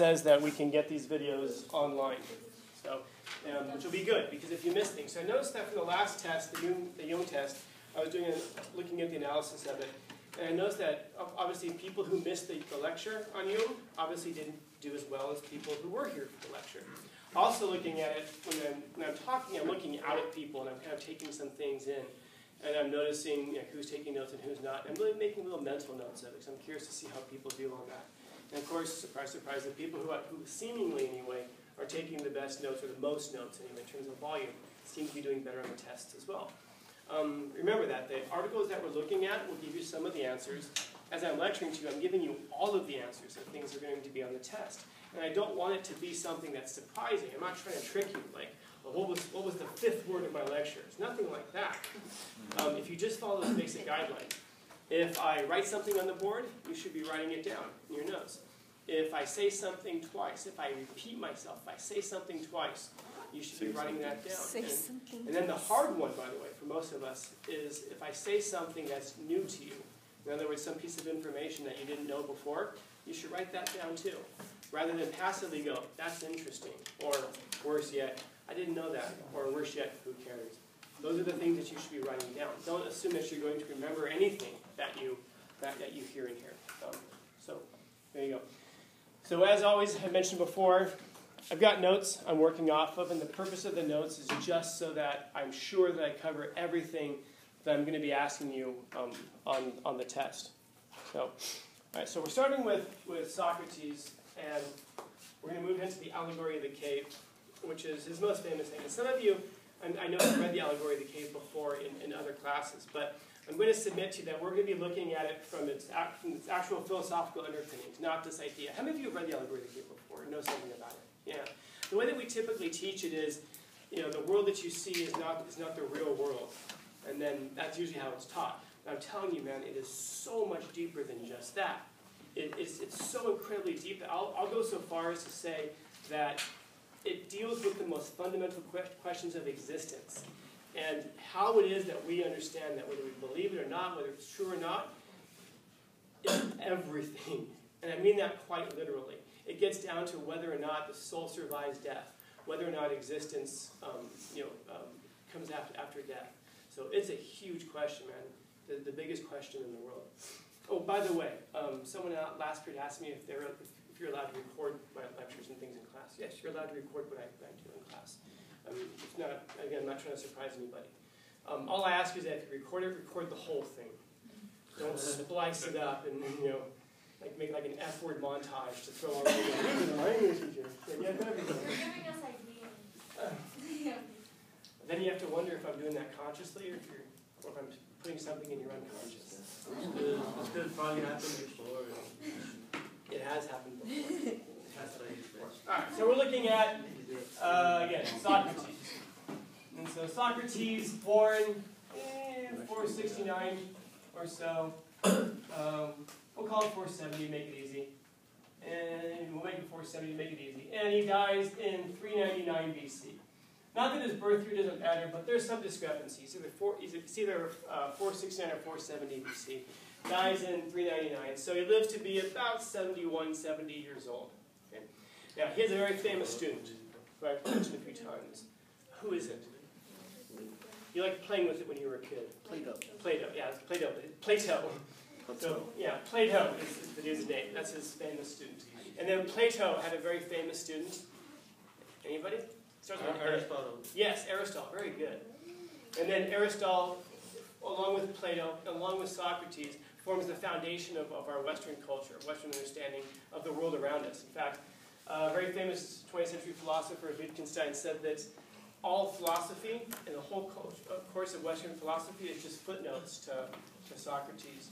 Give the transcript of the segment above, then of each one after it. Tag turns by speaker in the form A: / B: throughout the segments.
A: says that we can get these videos online. So, um, which will be good because if you miss things. So I noticed that for the last test, the Jung, the Jung test, I was doing a, looking at the analysis of it, and I noticed that obviously people who missed the, the lecture on Jung obviously didn't do as well as people who were here for the lecture. Also looking at it, when I'm, when I'm talking, I'm looking out at people and I'm kind of taking some things in. And I'm noticing you know, who's taking notes and who's not. I'm really making little mental notes of it because I'm curious to see how people do on that. And of course, surprise, surprise, the people who, are, who seemingly anyway are taking the best notes or the most notes anyway in terms of volume seem to be doing better on the tests as well. Um, remember that the articles that we're looking at will give you some of the answers. As I'm lecturing to you, I'm giving you all of the answers of things that are going to be on the test. And I don't want it to be something that's surprising. I'm not trying to trick you, like, well, what, was, what was the fifth word of my lecture? It's nothing like that. Um, if you just follow those basic guidelines, if I write something on the board, you should be writing it down in your notes. If I say something twice, if I repeat myself, if I say something twice, you should be writing that down.
B: Say
A: and,
B: something.
A: and then the hard one, by the way, for most of us, is if I say something that's new to you, in other words, some piece of information that you didn't know before, you should write that down too. Rather than passively go, that's interesting, or worse yet, I didn't know that, or worse yet, who cares? Those are the things that you should be writing down. Don't assume that you're going to remember anything that you, that, that you hear in here. Um, so, there you go. So as always, I mentioned before, I've got notes I'm working off of, and the purpose of the notes is just so that I'm sure that I cover everything that I'm going to be asking you um, on, on the test. So, all right, so we're starting with, with Socrates, and we're going to move into the allegory of the cave, which is his most famous thing. And some of you, I know, have read the allegory of the cave before in, in other classes, but I'm going to submit to you that we're going to be looking at it from its, from its actual philosophical underpinnings, not this idea. How many of you have read the allegory of the cave before and know something about it? Yeah. The way that we typically teach it is, you know, the world that you see is not, is not the real world. And then that's usually how it's taught. But I'm telling you, man, it is so much deeper than just that. It, it's, it's so incredibly deep I'll, I'll go so far as to say that it deals with the most fundamental questions of existence and how it is that we understand that whether we believe it or not, whether it's true or not, is everything. And I mean that quite literally. It gets down to whether or not the soul survives death, whether or not existence um, you know, um, comes after, after death. So it's a huge question, man. The, the biggest question in the world. Oh, by the way, um, someone last period asked me if, they're, if you're allowed to record my lectures and things in class. Yes, you're allowed to record what I, what I do in class. I mean, it's not, again, I'm not trying to surprise anybody. Um, all I ask is that if you record it, record the whole thing. Don't splice it up and, you know, like make like an F word montage to throw on the English teacher.
C: You're giving us ideas.
A: Then you have to wonder if I'm doing that consciously or if you're or if I'm putting something in your unconscious.
D: This could probably happened before.
A: It has happened before. So we're looking at uh, again, Socrates. And so Socrates, born in 469 or so. Um, we'll call it 470 make it easy. And we'll make it 470 make it easy. And he dies in 399 BC. Not that his birth year doesn't matter, but there's some discrepancies. Either four, it's either uh, 469 or 470 BC. Dies in 399. So he lives to be about 71, 70 years old. Okay? Now, he has a very famous student who I've mentioned a few times. Who is it? You liked playing with it when you were a kid.
D: Plato.
A: Plato, yeah, it's Plato. Plato. So, yeah, Plato is, is the dude's name. That's his famous student. And then Plato had a very famous student. Anybody?
D: Starts with Aristotle.
A: Yes, Aristotle. Very good. And then Aristotle, along with Plato, along with Socrates, forms the foundation of, of our Western culture, Western understanding of the world around us. In fact, a very famous 20th century philosopher, Wittgenstein, said that all philosophy and the whole uh, course of Western philosophy is just footnotes to, to Socrates.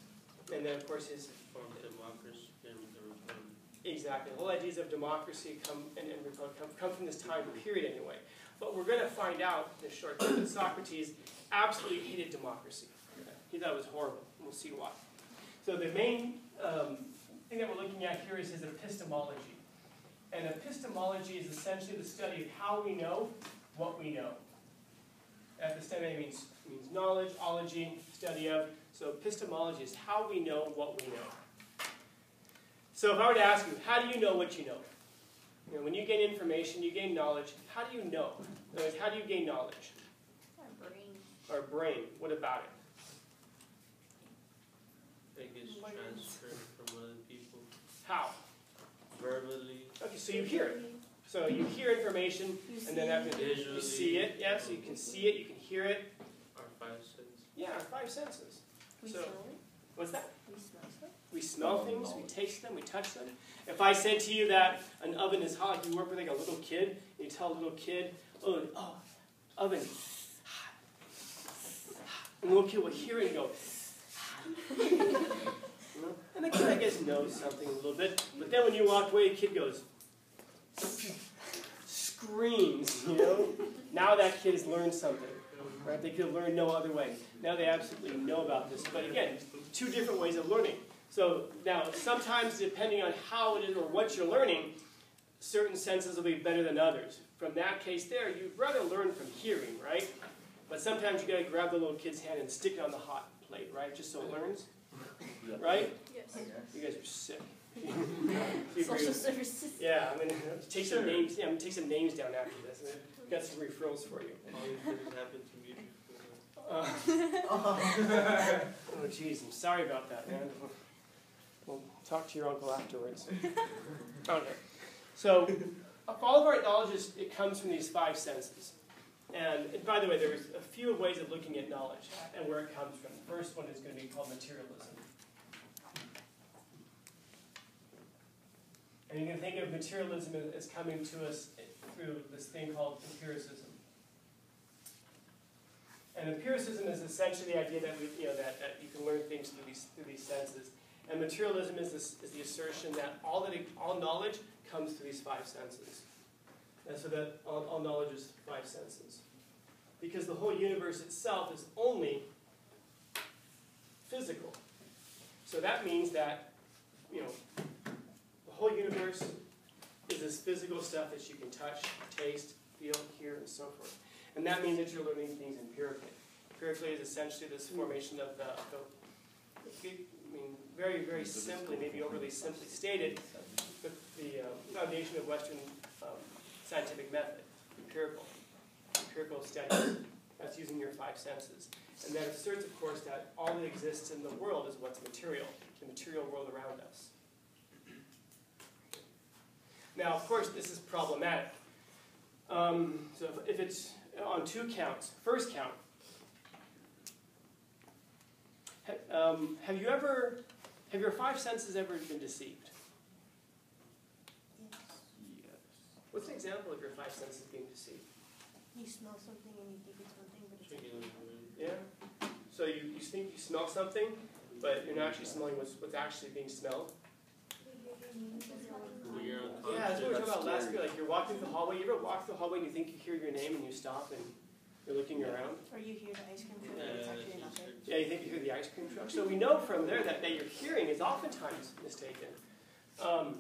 A: And then, of course, his.
D: From democracy and the republic.
A: Exactly. The whole ideas of democracy come and, and republic come, come from this time period anyway. But we're going to find out in this short time that Socrates absolutely hated democracy. He thought it was horrible. We'll see why. So the main um, thing that we're looking at here is his epistemology. And epistemology is essentially the study of how we know what we know. Episteme means, means knowledge, ology, study of. So epistemology is how we know what we know. So if I were to ask you, how do you know what you know? You know, when you gain information, you gain knowledge. How do you know? In other words, how do you gain knowledge?
C: Our brain.
A: Our brain. What about it?
D: It gets transferred from other people
A: How?
D: verbally,
A: Okay, so you hear it. So you hear information,
C: You
A: and then after you see it. Yeah, so you can see it, you can hear it.
D: Our five senses.
A: Yeah, our five senses.
C: We
A: So-
C: smell.
A: What's that?
C: We smell it.
A: We smell things, we taste them, we touch them. If I said to you that an oven is hot, you work with like a little kid, and you tell a little kid, oh, oh oven, hot. And the little kid will hear it and go, know? and the kid, I guess, knows something a little bit. But then when you walk away, the kid goes, screams, you know? Now that kid has learned something, right? They could have learned no other way. Now they absolutely know about this. But again, two different ways of learning. So now, sometimes depending on how it is or what you're learning, certain senses will be better than others. From that case there, you'd rather learn from hearing, right? But sometimes you gotta grab the little kid's hand and stick it on the hot plate, right? Just so it learns, right?
C: Yes.
A: You guys are sick.
C: Social services.
A: yeah, I'm gonna take some names. Yeah, I'm gonna take some names down after this. I've got some referrals for you.
D: All these things happen to me before.
A: Uh, oh, jeez, I'm sorry about that, man. We'll talk to your uncle afterwards. Okay. So, all of our knowledge is, it comes from these five senses. And, and by the way, there's a few ways of looking at knowledge and where it comes from. The first one is going to be called materialism. And you can think of materialism as coming to us through this thing called empiricism. And empiricism is essentially the idea that we, you know, that, that you can learn things through these through these senses. And materialism is this, is the assertion that all that all knowledge comes through these five senses. And so that all, all knowledge is five senses. Because the whole universe itself is only physical. So that means that, you know, whole universe is this physical stuff that you can touch, taste, feel, hear, and so forth. And that means that you're learning things empirically. Empirically is essentially this formation of the, the I mean, very, very simply, maybe overly simply stated, the, the uh, foundation of Western um, scientific method, empirical, empirical study. That's using your five senses. And that asserts, of course, that all that exists in the world is what's material, the material world around us. Now, of course, this is problematic. Um, so if, if it's on two counts, first count, ha- um, have you ever, have your five senses ever been deceived?
C: Yes.
A: What's an example of your five senses being deceived?
C: You smell something and you think it's one thing, but it's
D: Chicken
C: another.
A: Yeah? So you, you think you smell something, but you're not actually smelling what's, what's actually being smelled?
D: When you're
A: Yeah, that's what we were talking about last week. Like you're walking through the hallway. You ever walk through the hallway and you think you hear your name and you stop and you're looking around?
C: Or you hear the ice cream truck,
D: Yeah,
C: it's actually not
D: just
C: there.
D: it.
A: Yeah, you think you hear the ice cream truck. So we know from there that, that your hearing is oftentimes mistaken. Um,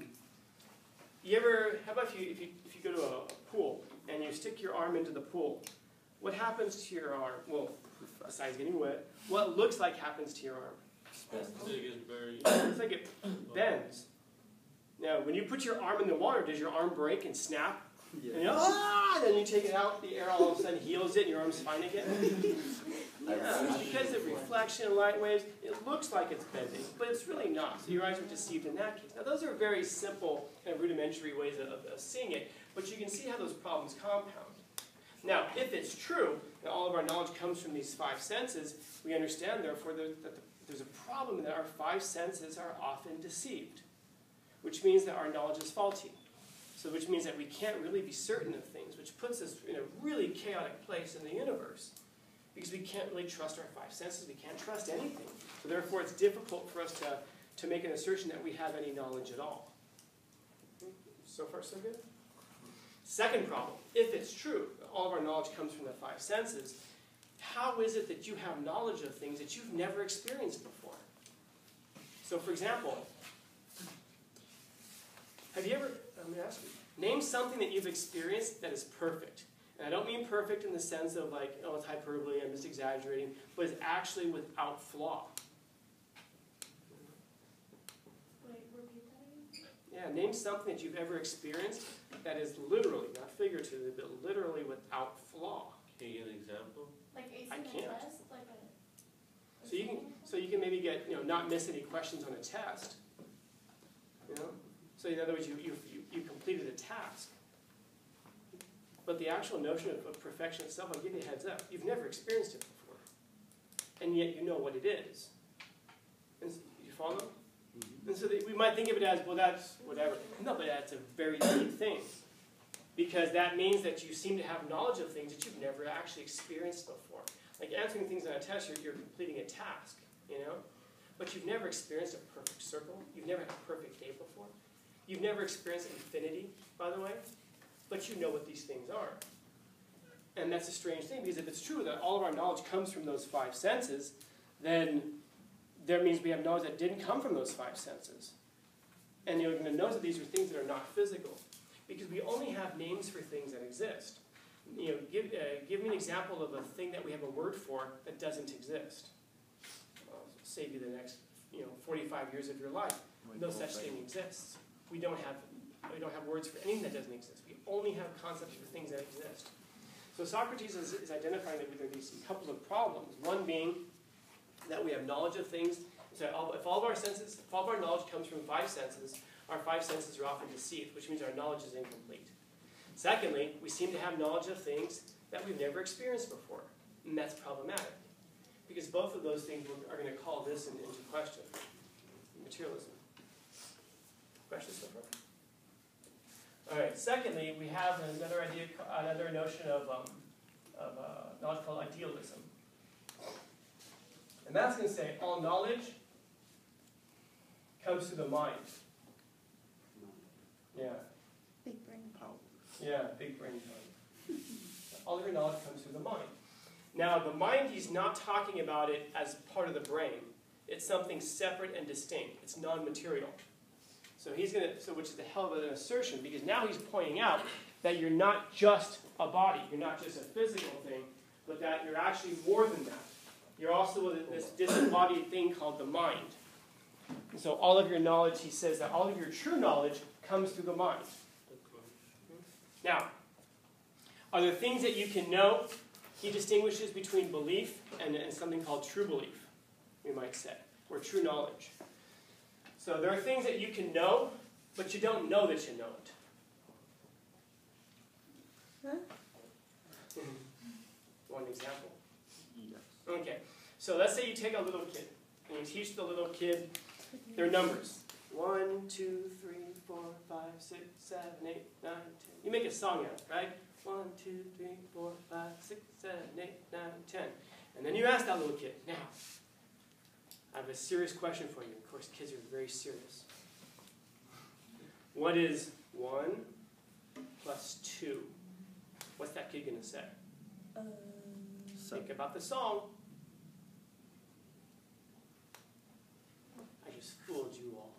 A: you ever, how about if you, if you, if you go to a, a pool and you stick your arm into the pool, what happens to your arm? Well, besides getting wet, what looks like happens to your arm?
D: It gets.
A: It's like it bends. Now, when you put your arm in the water, does your arm break and snap? And you ah, then you take it out, the air all of a sudden heals it, and your arm's fine again. Yeah, it's because of reflection and light waves. It looks like it's bending, but it's really not. So your eyes are deceived in that case. Now, those are very simple, kind of rudimentary ways of, of seeing it, but you can see how those problems compound. Now, if it's true that all of our knowledge comes from these five senses, we understand, therefore, that there's a problem that our five senses are often deceived, which means that our knowledge is faulty. So, which means that we can't really be certain of things, which puts us in a really chaotic place in the universe. Because we can't really trust our five senses, we can't trust anything. So, therefore, it's difficult for us to, to make an assertion that we have any knowledge at all. So far, so good? Second problem if it's true, all of our knowledge comes from the five senses, how is it that you have knowledge of things that you've never experienced before? So, for example, have you ever, I'm going to ask you, name something that you've experienced that is perfect. And I don't mean perfect in the sense of like, oh, it's hyperbole, I'm just exaggerating, but it's actually without flaw.
C: Wait, repeat that again?
A: Yeah, name something that you've ever experienced that is literally, not figuratively, but literally without flaw.
D: Can you give an example?
B: Like
A: I
B: acing a
A: can't.
B: test, like a.
A: So you can, so you can maybe get, you know, not miss any questions on a test. You know? So in other words, you, you, you- completed a task. But the actual notion of, of perfection itself, I'll give you a heads up, you've never experienced it before. And yet you know what it is. And s- you follow? Mm-hmm. And so that we might think of it as, well, that's whatever. No, but that's a very deep thing. Because that means that you seem to have knowledge of things that you've never actually experienced before. Like answering things on a test, you're, you're completing a task, you know? But you've never experienced a perfect circle. You've never had a perfect day before. You've never experienced infinity, by the way. But you know what these things are. And that's a strange thing because if it's true that all of our knowledge comes from those five senses, then that means we have knowledge that didn't come from those five senses. And you're going to notice that these are things that are not physical because we only have names for things that exist. You know, give, uh, give me an example of a thing that we have a word for that doesn't exist. I'll save you the next, you know, 45 years of your life. No such thing exists. We don't have, we don't have words for anything that doesn't exist. We only have concepts for things that exist. So Socrates is, is identifying that there are these couple of problems. One being that we have knowledge of things. So if all of our senses, if all of our knowledge comes from five senses, our five senses are often deceived, which means our knowledge is incomplete. Secondly, we seem to have knowledge of things that we've never experienced before, and that's problematic. Because both of those things are going to call this into question materialism. Questions so far? All right. Secondly, we have another idea, another notion of, um, of uh, knowledge called idealism. And that's going to say all knowledge comes through the mind. Yeah.
C: Big brain. power.
A: Yeah, big brain time. All of your knowledge comes through the mind. Now, the mind, he's not talking about it as part of the brain. It's something separate and distinct. It's non-material. So he's gonna, so which is the hell of an assertion because now he's pointing out that you're not just a body, you're not just a physical thing, but that you're actually more than that. You're also this disembodied thing called the mind. And so all of your knowledge, he says that all of your true knowledge comes through the mind. Now, are there things that you can know? He distinguishes between belief and, and something called true belief, we might say, or true knowledge. So there are things that you can know, but you don't know that you know it. Huh? Mm-hmm. One example. Yes. Okay, so let's say you take a little kid and you teach the little kid their numbers. One, two, three, four, five, six, seven, eight, nine, ten. You make a song out of it, right? One, two, three, four, five, six, seven, eight, nine, ten. And then you ask that little kid, now, I have a serious question for you. Of course, kids are very serious. What is one plus two? What's that kid going to say?
C: Um,
A: Think about the song. I just fooled you all.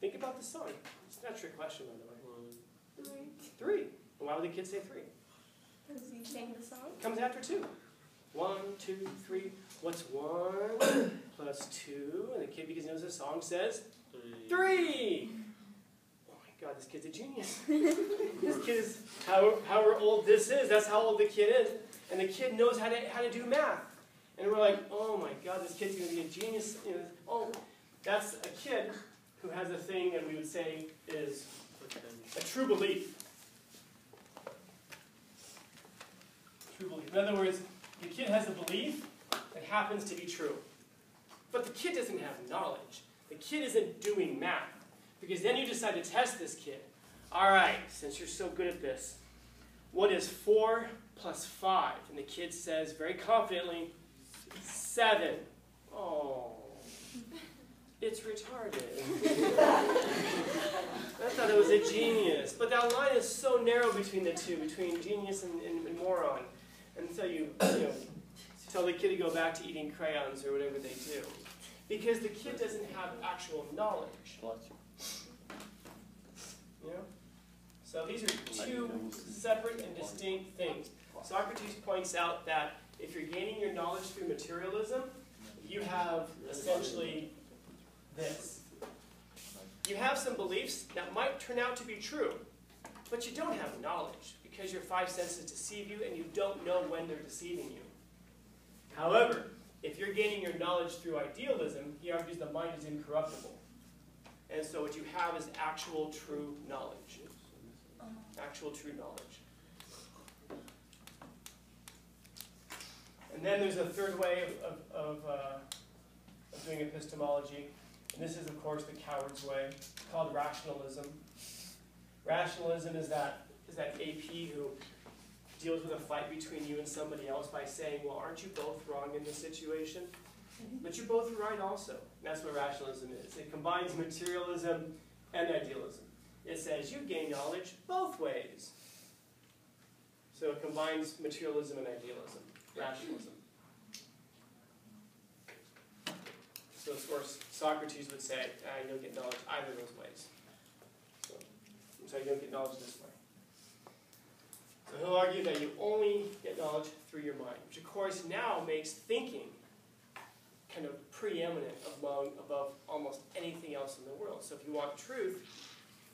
A: Think about the song. It's not a trick question, by the way.
D: One,
A: Three. Why would the kid say three?
C: Because he sang the song?
A: Comes after two. One, two, three. What's one plus two? And the kid, because he knows the song, says
D: three.
A: three. Oh my God, this kid's a genius. this kid is how, however old this is. That's how old the kid is, and the kid knows how to how to do math. And we're like, oh my God, this kid's going to be a genius. You know, oh, that's a kid who has a thing that we would say is a true belief. True belief. In other words, the kid has a belief that happens to be true. But the kid doesn't have knowledge. The kid isn't doing math. Because then you decide to test this kid. All right, since you're so good at this, what is 4 plus 5? And the kid says very confidently, 7. Oh, it's retarded. I thought it was a genius. But that line is so narrow between the two, between genius and, and, and moron. And so you, you know, tell the kid to go back to eating crayons or whatever they do. Because the kid doesn't have actual knowledge. You know? So these are two separate and distinct things. Socrates points out that if you're gaining your knowledge through materialism, you have essentially this. You have some beliefs that might turn out to be true, but you don't have knowledge because your five senses deceive you and you don't know when they're deceiving you. However, if you're gaining your knowledge through idealism, he argues the mind is incorruptible. And so what you have is actual true knowledge. Actual true knowledge. And then there's a third way of, of, of, uh, of doing epistemology, and this is, of course, the coward's way, called rationalism. Rationalism is that, is that AP who deals with a fight between you and somebody else by saying, well, aren't you both wrong in this situation? But you're both right also. And that's what rationalism is. It combines materialism and idealism. It says you gain knowledge both ways. So it combines materialism and idealism, rationalism. So of course, Socrates would say, ah, you don't get knowledge either of those ways. So, so you don't get knowledge this way. So he'll argue that you only get knowledge through your mind, which of course now makes thinking kind of preeminent among above almost anything else in the world. So if you want truth,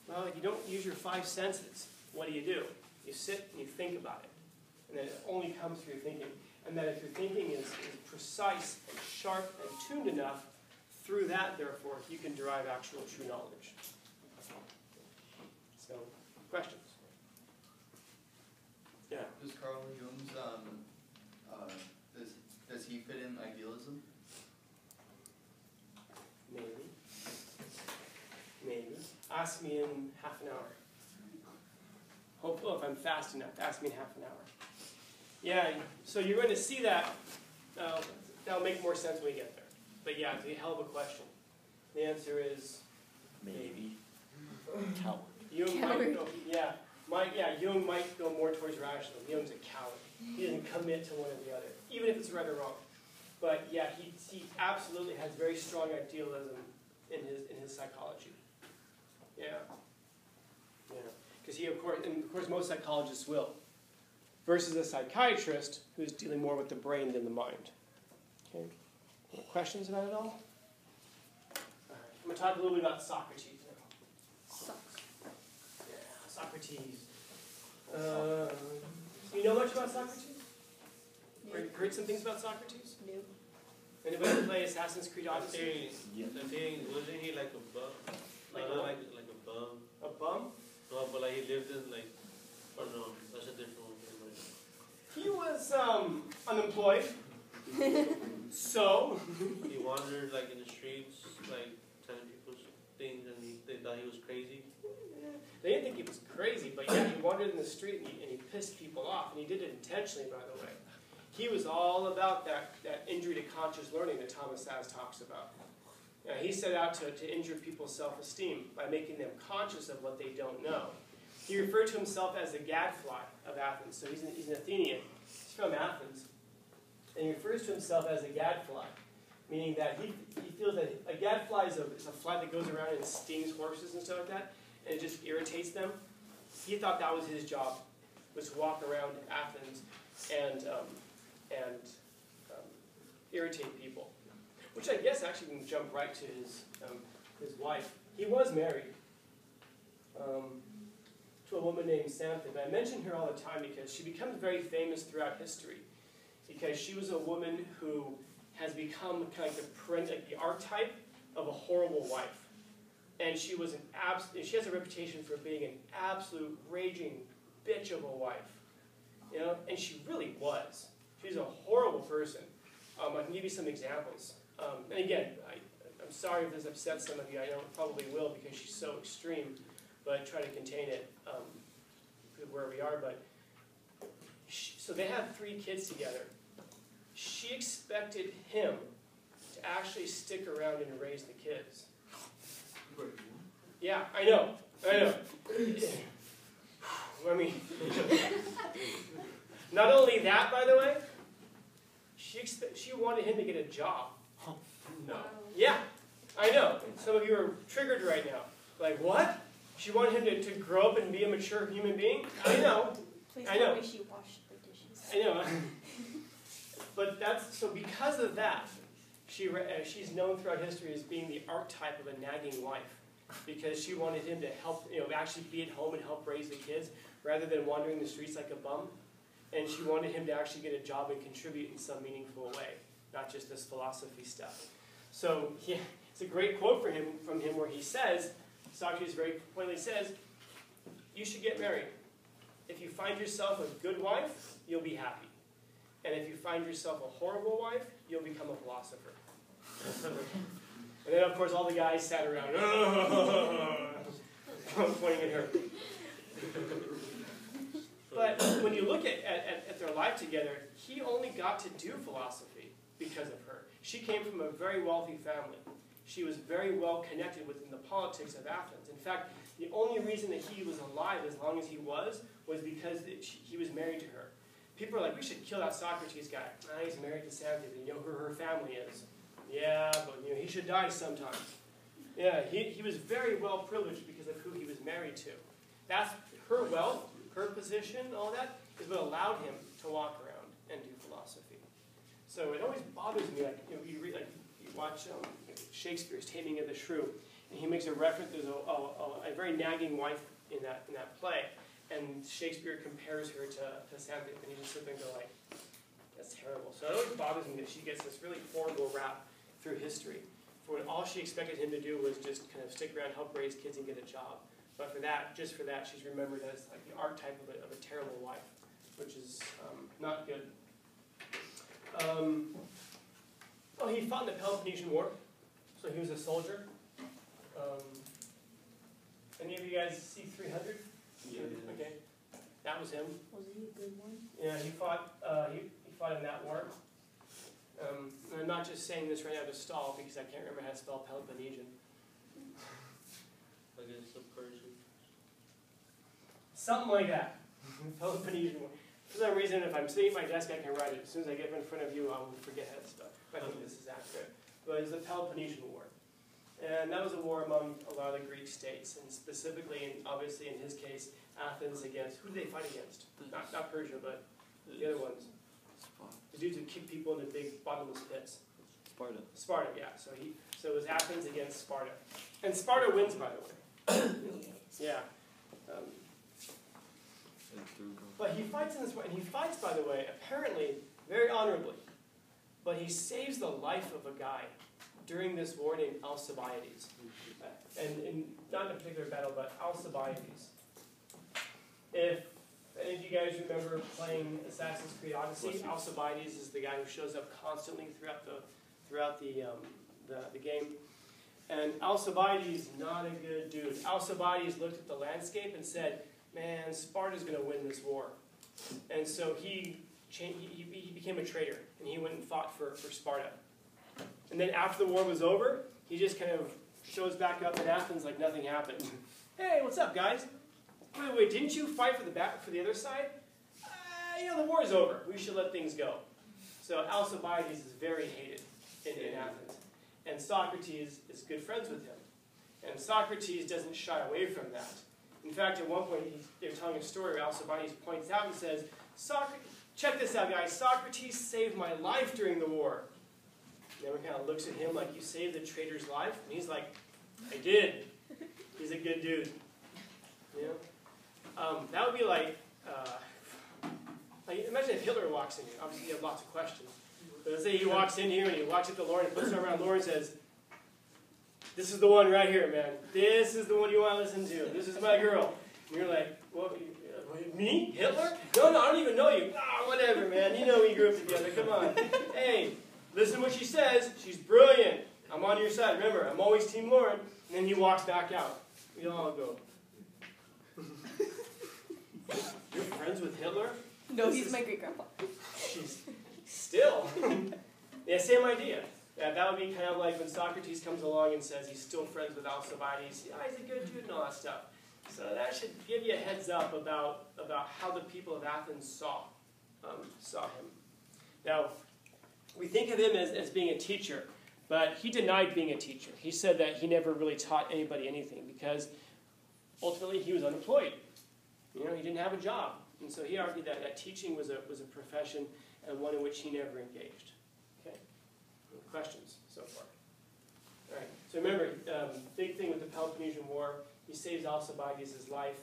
A: well, if you don't use your five senses. What do you do? You sit and you think about it. And then it only comes through your thinking. And that if your thinking is, is precise and sharp and tuned enough, through that, therefore, you can derive actual true knowledge. So, questions? Yeah.
B: Does Carl Jung's um uh does does he fit in idealism?
A: Maybe. Maybe. Ask me in half an hour. Hopefully, if I'm fast enough, ask me in half an hour. Yeah, so you're going to see that. Uh, that'll make more sense when we get there. But yeah, it's a hell of a question. The answer is
E: Maybe. Coward.
A: Jung might
C: Coward.
A: yeah, might, yeah, Jung might go more towards rationalism. Jung's a coward. He doesn't commit to one or the other, even if it's right or wrong. But yeah, he, he absolutely has very strong idealism in his, in his psychology. Yeah. Yeah. Because he, of course, and of course, most psychologists will. Versus a psychiatrist who's dealing more with the brain than the mind. Okay. Any questions about it all? All right. I'm going to talk a little bit about Socrates now.
C: Sucks.
A: Yeah, Socrates. Uh, you know much about Socrates? Or you heard some things about Socrates?
C: Nope.
A: Anybody play Assassin's Creed Odyssey?
E: Yeah.
D: I think, wasn't he like a bum?
A: Like
D: Not
A: what?
D: like, like a bum.
A: A bum?
D: No, but like he lived in like, or no, that's a different one.
A: He was um, unemployed. so,
D: He wandered like in the streets, like telling people things, and he, they thought he was crazy.
A: they didn't think he was crazy, but yeah, he wandered in the street and he, and he pissed people off, and he did it intentionally, by the way. He was all about that, that injury to conscious learning that Thomas Szasz talks about. He set out to, to injure people's self-esteem by making them conscious of what they don't know. He referred to himself as the gadfly of Athens. So he's an, he's an Athenian. He's from Athens. And he refers to himself as a gadfly, meaning that he, he feels that a gadfly is a, is a fly that goes around and stings horses and stuff like that, and it just irritates them. He thought that was his job, was to walk around Athens and, um, and um, irritate people. Which I guess actually can jump right to his, um, his wife. He was married. Um, to a woman named Xanthe. But I mention her all the time because she becomes very famous throughout history. Because she was a woman who has become kind of the, print, like the archetype of a horrible wife. And she was an abs- she has a reputation for being an absolute raging bitch of a wife. You know, and she really was. She's a horrible person. Um, I can give you some examples. Um, and again, I, I'm sorry if this upsets some of you. I know it probably will because she's so extreme but try to contain it um, where we are. But she, so they had three kids together. She expected him to actually stick around and raise the kids. Yeah, I know, I know. I mean, not only that, by the way, she expe- she wanted him to get a job.
D: No.
A: Yeah, I know. Some of you are triggered right now. Like, what? She wanted him to, to grow up and be a mature human being? I know.
C: Please
A: I
C: tell
A: know.
C: me she washed the dishes.
A: I know. but that's so because of that, she re- uh, she's known throughout history as being the archetype of a nagging wife. Because she wanted him to help, you know, actually be at home and help raise the kids rather than wandering the streets like a bum. And she wanted him to actually get a job and contribute in some meaningful way, not just this philosophy stuff. So it's a great quote for him from him where he says, Socrates very pointedly says, you should get married. If you find yourself a good wife, you'll be happy. And if you find yourself a horrible wife, you'll become a philosopher. and then, of course, all the guys sat around, pointing at her. But when you look at, at, at their life together, he only got to do philosophy because of her. She came from a very wealthy family. She was very well connected within the politics of Athens. In fact, the only reason that he was alive as long as he was was because she- he was married to her. People are like, we should kill that Socrates guy. Ah, he's married to Xanthe. You know who her family is. Yeah, but you know he should die sometimes. Yeah, he, he was very well privileged because of who he was married to. That's her wealth, her position, all that is what allowed him to walk around and do philosophy. So it always bothers me, like you know, you read, like you watch um, Shakespeare's Taming of the Shrew, and he makes a reference. There's a, a, a, very nagging wife in that in that play, and Shakespeare compares her to to Xanthe, and you just sit there and go like, that's terrible. So it always bothers me that she gets this really horrible rap through history. For when all she expected him to do was just kind of stick around, help raise kids, and get a job. But for that, just for that, she's remembered as like the archetype of a, of a terrible wife, which is um, not good. Um, oh, he fought in the Peloponnesian War, so he was a soldier. Um, any of you guys see 300?
D: Yeah.
A: Okay, that was him.
C: Was he a good one?
A: Yeah, he fought. Uh, he, he fought in that war. Um, and I'm not just saying this right out of stall because I can't remember how to spell Peloponnesian.
D: Against the Persians.
A: Something like that. Peloponnesian war. For some reason, if I'm sitting at my desk, I can write it. As soon as I get in front of you, I will forget how to spell. I think this is accurate. But it's the Peloponnesian War. And that was a war among a lot of the Greek states, and specifically, and obviously in his case, Athens against, who did they fight against? Not, not Persia, but the other ones.
E: Sparta.
A: The dudes who kick people into big bottomless pits.
E: Sparta.
A: Sparta, yeah. So he, so it was Athens against Sparta, and Sparta wins, by the way. yeah. Um, but he fights in this way, and he fights, by the way, apparently very honorably. But he saves the life of a guy during this war named Alcibiades, Uh, and in not in a particular battle, but Alcibiades. If any of you guys remember playing Assassin's Creed Odyssey, Alcibiades is the guy who shows up constantly throughout the throughout the um, the, the game. And Alcibiades not a good dude. Alcibiades looked at the landscape and said, "Man, Sparta's going to win this war." And so he, he he became a traitor, and he went and fought for, for Sparta. And then after the war was over, he just kind of shows back up in Athens like nothing happened. hey, what's up, guys? Wait, wait, didn't you fight for the back for the other side? Uh, you know, the war is over. We should let things go. So Alcibiades is very hated in, in Athens, and Socrates is good friends with him. And Socrates doesn't shy away from that. In fact, at one point, they're telling a story where Alcibiades points out and says, Socrates, check this out, guys. Socrates saved my life during the war. And everyone kind of looks at him like, you saved the traitor's life? And he's like, I did. He's a good dude. You know? Um, that would be like, uh, like, imagine if Hitler walks in here. Obviously, you have lots of questions. But let's say he walks in here and he walks up to Lauren and puts her around Lauren and says, This is the one right here, man. This is the one you want to listen to. This is my girl. And you're like, what, me? Hitler? No, no, I don't even know you. Ah, whatever, man. You know we grew up together. Come on. Hey, listen to what she says. She's brilliant. I'm on your side. Remember, I'm always Team Lauren. And then he walks back out. We all go. You're friends with Hitler?
C: No,
A: This
C: he's
A: is-
C: my great grandpa.
A: She's still. yeah, same idea. Yeah, that would be kind of like when Socrates comes along and says he's still friends with Alcibiades. Yeah, he's a good dude and all that stuff. So that should give you a heads up about, about how the people of Athens saw, um, saw him. Now, we think of him as, as being a teacher, but he denied being a teacher. He said that he never really taught anybody anything because ultimately he was unemployed. You know, he didn't have a job. And so he argued that, that teaching was a, was a profession and one in which he never engaged. Okay? Questions so far? All right. So remember, um, big thing with the Peloponnesian War, he saves Alcibiades' life.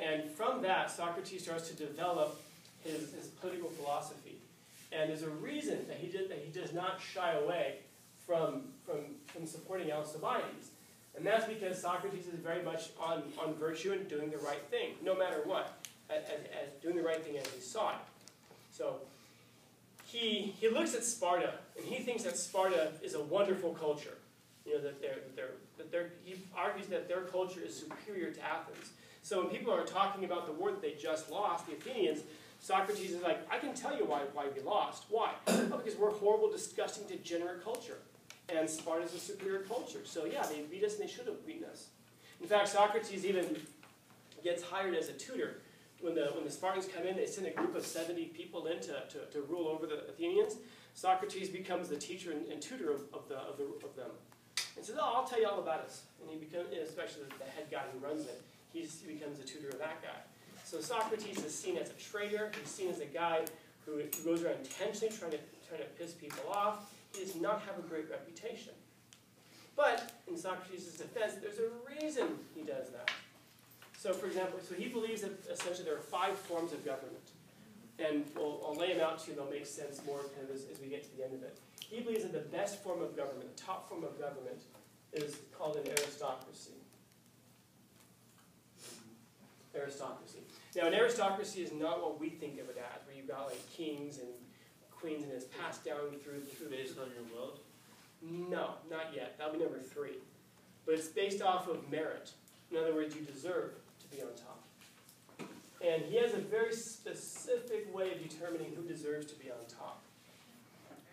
A: And from that, Socrates starts to develop his, his political philosophy. And there's a reason that he, did, that he does not shy away from, from, from supporting Alcibiades. And that's because Socrates is very much on, on virtue and doing the right thing, no matter what, as, as doing the right thing as he saw it. So he, he looks at Sparta, and he thinks that Sparta is a wonderful culture. You know, that they're, that they're, that they're, he argues that their culture is superior to Athens. So when people are talking about the war that they just lost, the Athenians, Socrates is like, I can tell you why, why we lost. Why? Because we're horrible, disgusting, degenerate culture. And Sparta's a superior culture. So yeah, they beat us and they should have beaten us. In fact, Socrates even gets hired as a tutor. When the, when the Spartans come in, they send a group of 70 people in to, to, to rule over the Athenians. Socrates becomes the teacher and, and tutor of, of, the, of, the, of them. And says, oh, I'll tell you all about us. And he becomes, especially the head guy who runs it, he's, he becomes the tutor of that guy. So Socrates is seen as a traitor. He's seen as a guy who, goes around intentionally trying to, trying to piss people off. Does not have a great reputation. But in Socrates' defense, there's a reason he does that. So, for example, so he believes that essentially there are five forms of government. And we'll, I'll lay them out to you, they'll make sense more kind of as, as we get to the end of it. He believes that the best form of government, the top form of government, is called an aristocracy. Aristocracy. Now, an aristocracy is not what we think of it as, where you've got like kings and queens and it's passed down through, through the
D: Based on your wealth?
A: no, not yet. That'll be number three. But it's based off of merit. In other words, you deserve to be on top. And he has a very specific way of determining who deserves to be on top.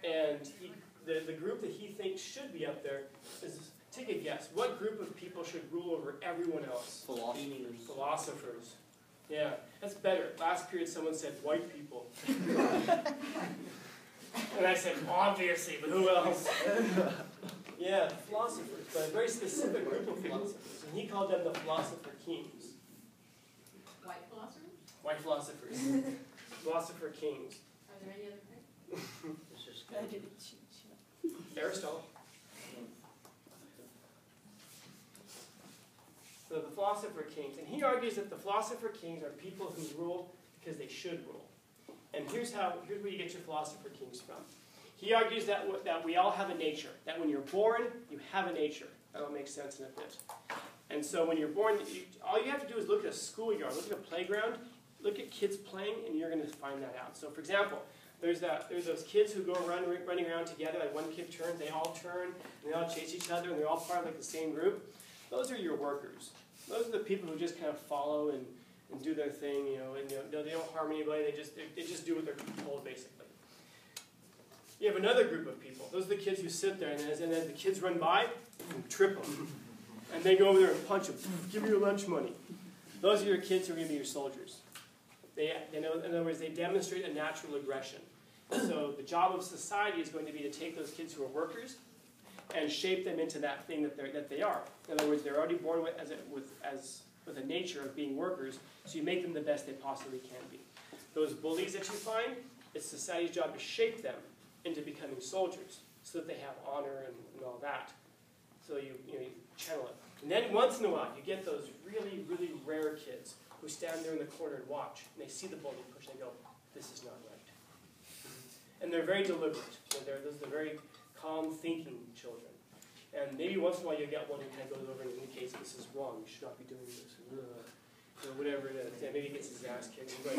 A: And he, the, the group that he thinks should be up there is take a guess. What group of people should rule over everyone else?
E: Philosophers.
A: Philosophers. Yeah, that's better. Last period, someone said white people. and I said, obviously, but who else? yeah, philosophers, but a very specific group of philosophers. And he called them the philosopher kings.
F: White philosophers?
A: White philosophers. philosopher kings.
F: Are there any other types?
D: It's just
C: I did it cheat sheet.
A: Aristotle. So the philosopher kings, and he argues that the philosopher kings are people who rule because they should rule. And here's how here's where you get your philosopher kings from. He argues that that we all have a nature. That when you're born, you have a nature. That'll make sense in a bit. And so when you're born, you, all you have to do is look at a schoolyard, look at a playground, look at kids playing, and you're going to find that out. So for example, there's that there's those kids who go around running around together. Like one kid turns, they all turn, and they all chase each other, and they're all part of like the same group. Those are your workers. Those are the people who just kind of follow and, and do their thing, you know, and you know, they don't harm anybody. They just they, they just do what they're told, basically. You have another group of people. Those are the kids who sit there, and as, and the kids run by, trip them, and they go over there and punch them. Give me your lunch money. Those are your kids who are going to be your soldiers. They, they know, in other words, they demonstrate a natural aggression. So the job of society is going to be to take those kids who are workers and shape them into that thing that, they're, that they are. In other words, they're already born with, as, a, with, as, with a nature of being workers, so you make them the best they possibly can be. Those bullies that you find, it's society's job to shape them into becoming soldiers so that they have honor and, and all that. So you, you, know, you channel it. And then once in a while, you get those really, really rare kids who stand there in the corner and watch, and they see the bully push, and they go, this is not right. And they're very deliberate. So they're, those are very calm thinking children. And maybe once in a while you'll get one who kind of goes over and indicates this is wrong, you should not be doing this, and, uh, or whatever it is. Yeah, maybe he gets his ass kicked. But,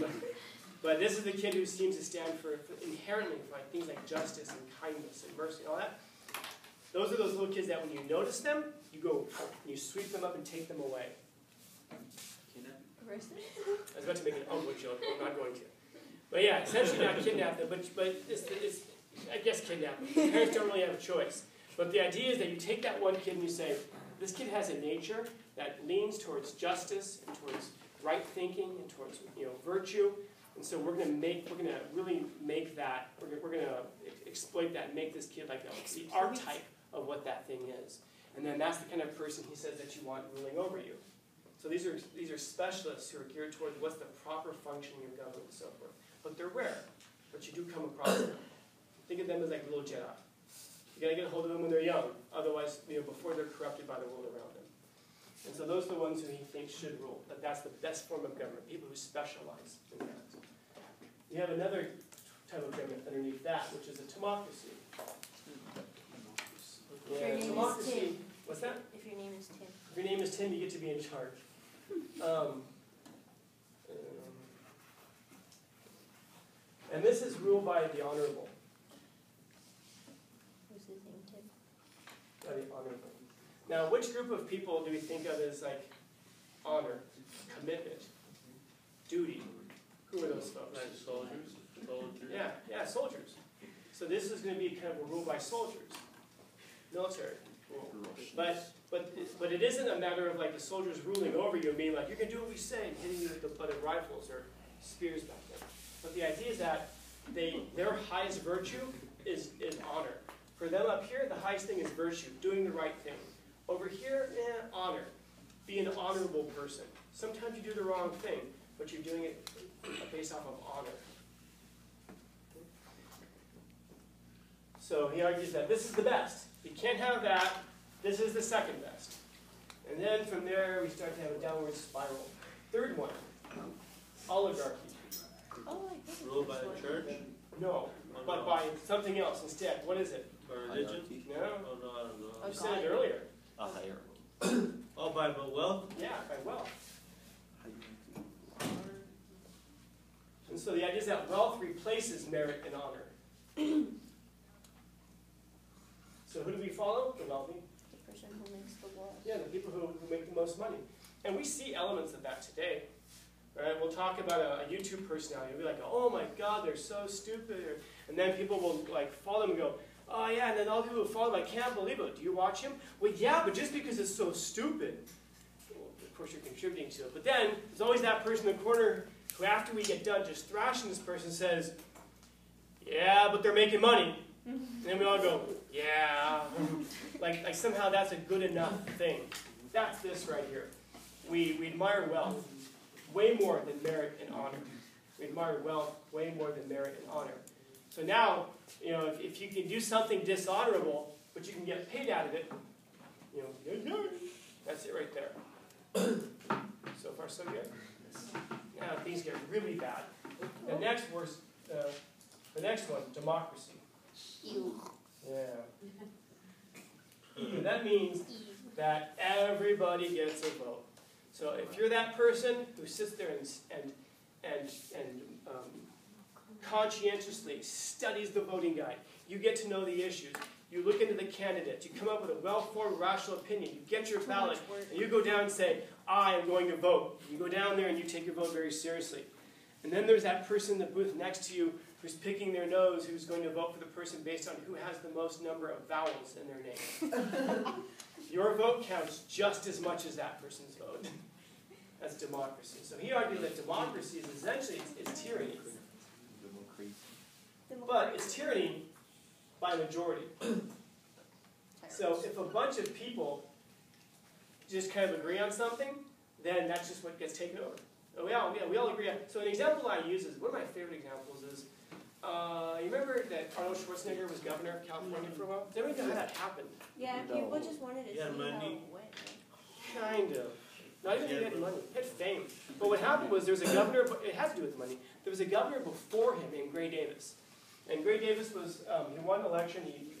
A: but, but this is the kid who seems to stand for, for inherently for like, things like justice and kindness and mercy and all that. Those are those little kids that when you notice them, you go and you sweep them up and take them away.
C: Arrested?
A: I was about to make an uncle joke, but I'm not going to. But yeah, essentially not kidnap them, but, but it's, it's, I guess kidnap them. Parents don't really have a choice. But the idea is that you take that one kid and you say, this kid has a nature that leans towards justice and towards right thinking and towards you know virtue. And so we're going to make, we're going to really make that, we're going we're going to exploit that and make this kid like a, the archetype of what that thing is. And then that's the kind of person he says that you want ruling over you. So these are, these are specialists who are geared towards what's the proper functioning of government and so forth. But they're rare, but you do come across them. Think of them as like little Jedi. You gotta get a hold of them when they're young, otherwise, you know, before they're corrupted by the world around them. And so those are the ones who he thinks should rule, that that's the best form of government, people who specialize in that. You have another type of government underneath that, which is a
C: timocracy.
A: Yeah,
C: timocracy,
A: what's that?
C: If your name is Tim.
A: If your name is Tim, you get to be in charge. Um, um, and this is ruled by the honorable,
C: Who's his name, Tim?
A: The. Now, which group of people do we think of as like honor, commitment, duty? Who are those folks?
D: Soldiers, soldiers.
A: Yeah, yeah, soldiers. So this is gonna be kind of a rule by soldiers, military rule. But, but, but it isn't a matter of like the soldiers ruling over you and being like, you can do what we say, and hitting you with the butt of rifles or spears back then. But the idea is that they, their highest virtue is, is honor. For them up here, the highest thing is virtue, doing the right thing. Over here, eh, honor. Be an honorable person. Sometimes you do the wrong thing, but you're doing it based off of honor. So he argues that this is the best. You can't have that. This is the second best. And then from there, we start to have a downward spiral. Third one, oligarchy.
C: Oh, I think it
D: Ruled by the church
A: No, but by something else instead. What is it?
D: By religion?
A: No,
D: Oh, no, I don't know.
C: A
A: you said it earlier.
E: A hierarchy.
D: Oh, by the wealth?
A: Yeah, by wealth.
E: How do you
A: And so the idea is that wealth replaces merit and honor. so who do we follow? The wealthy.
C: The person who makes the laws.
A: Yeah, the people who, who make the most money. And we see elements of that today. Right? We'll talk about a, a YouTube personality. We'll be like, oh my God, they're so stupid. Or, and then people will like follow them and go, oh yeah, and then all the people who follow them, I can't believe it. Do you watch him? Well, yeah, but just because it's so stupid, well, of course you're contributing to it. But then there's always that person in the corner who, after we get done just thrashing this person, says, yeah, but they're making money. And then we all go, yeah. like, like somehow that's a good enough thing. That's this right here. We, we admire wealth way more than merit and honor. We admire wealth way more than merit and honor. So now, you know, if, if you can do something dishonorable, but you can get paid out of it, you know, that's it right there. so far, so good. Now things get really bad. The next worst, uh, the next one, democracy. Yeah. That means that everybody gets a vote. So if you're that person who sits there and, and, and, and um, conscientiously studies the voting guide, you get to know the issues, you look into the candidates, you come up with a well-formed, rational opinion, you get your ballot, and you go down and say, I am going to vote. You go down there and you take your vote very seriously. And then there's that person in the booth next to you who's picking their nose, who's going to vote for the person based on who has the most number of vowels in their name. Your vote counts just as much as that person's vote. That's democracy. So he argued that democracy is essentially it's, it's tyranny. But it's tyranny by majority. So if a bunch of people just kind of agree on something, then that's just what gets taken over. Oh, we all, yeah, we all agree on. So an example I use is one of my favorite examples is, uh, you remember that Arnold Schwarzenegger was governor of California for a while? Does anybody know how that happened?
C: Yeah,
E: No.
C: people just wanted to
D: Yeah,
C: see
D: money.
C: how it went.
A: Kind of. Not even that he
D: Yeah.
A: had money. He had fame. But what happened was there was a governor, it has to do with money. There was a governor before him named Gray Davis. And Gray Davis was, um, he won the election, he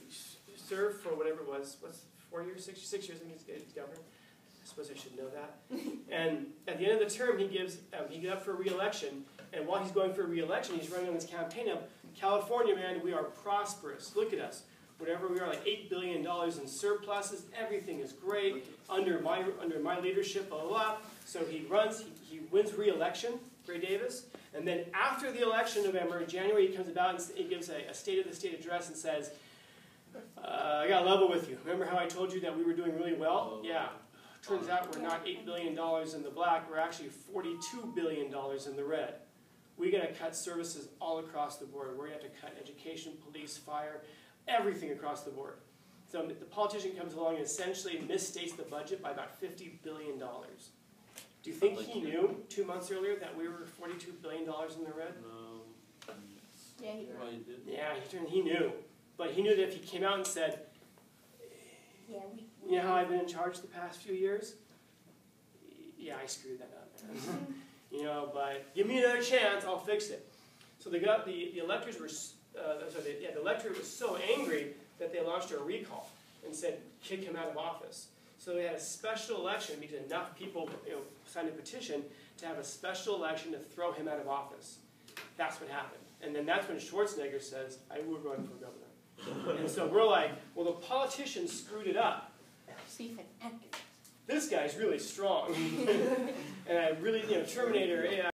A: served for whatever it was, what's, four years, six, six years, I think he's he's governor. I suppose I should know that. And at the end of the term, he gives, um, he got up for re-election, and while he's going for re-election, he's running on this campaign of, California, man, we are prosperous. Look at us. Whatever we are, like eight billion dollars in surpluses, everything is great under my under my leadership, blah blah. blah. So he runs, he, he wins re-election, Gray Davis, and then after the election, November, in January, he comes about and he gives a, a State of the State address and says, uh, "I got level with you. Remember how I told you that we were doing really well? Yeah. Turns out we're not eight billion dollars in the black. We're actually forty-two billion dollars in the red. We're going to cut services all across the board. We're going to have to cut education, police, fire, everything across the board. So the politician comes along and essentially misstates the budget by about $50 billion. Do you think he knew two months earlier that we were $42 billion in the red?
D: No.
C: Yeah, he
D: you did?
A: Yeah, he, turned- he knew. But he knew that if he came out and said,
C: Yeah, we.
A: You know how I've been in charge the past few years? Yeah, I screwed that up, you know, but give me another chance, I'll fix it. So they got the, the electors were, uh, sorry, the, yeah, the electorate was so angry that they launched a recall and said, kick him out of office. So they had a special election because enough people you know, signed a petition to have a special election to throw him out of office. That's what happened. And then that's when Schwarzenegger says, I will run for governor. and so we're like, well, the politicians screwed it up
C: See if an actor.
A: this guy's really strong. and I really, you know, Terminator AI